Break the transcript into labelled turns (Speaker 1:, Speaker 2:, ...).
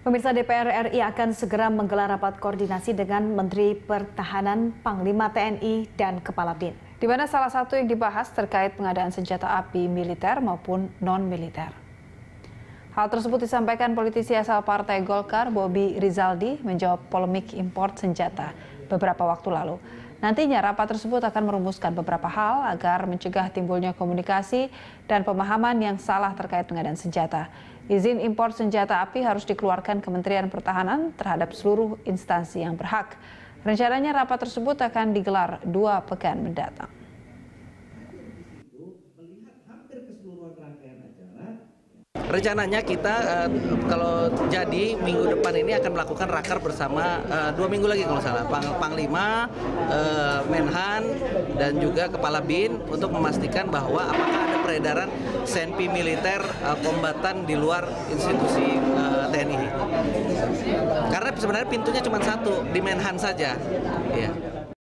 Speaker 1: Pemirsa DPR RI akan segera menggelar rapat koordinasi dengan Menteri Pertahanan, Panglima TNI, dan Kepala BIN. Di mana salah satu yang dibahas terkait pengadaan senjata api militer maupun non-militer. Hal tersebut disampaikan politisi asal Partai Golkar, Bobi Rizaldi, menjawab polemik import senjata beberapa waktu lalu. Nantinya rapat tersebut akan merumuskan beberapa hal agar mencegah timbulnya komunikasi dan pemahaman yang salah terkait pengadaan senjata. Izin impor senjata api harus dikeluarkan Kementerian Pertahanan terhadap seluruh instansi yang berhak. Rencananya rapat tersebut akan digelar dua pekan mendatang.
Speaker 2: Rencananya kita uh, kalau jadi minggu depan ini akan melakukan rakar bersama uh, dua minggu lagi kalau salah Pang, Panglima, uh, Menhan dan juga Kepala Bin untuk memastikan bahwa apakah ada peredaran senpi militer uh, kombatan di luar institusi uh, TNI. Karena sebenarnya pintunya cuma satu di Menhan saja. Ya.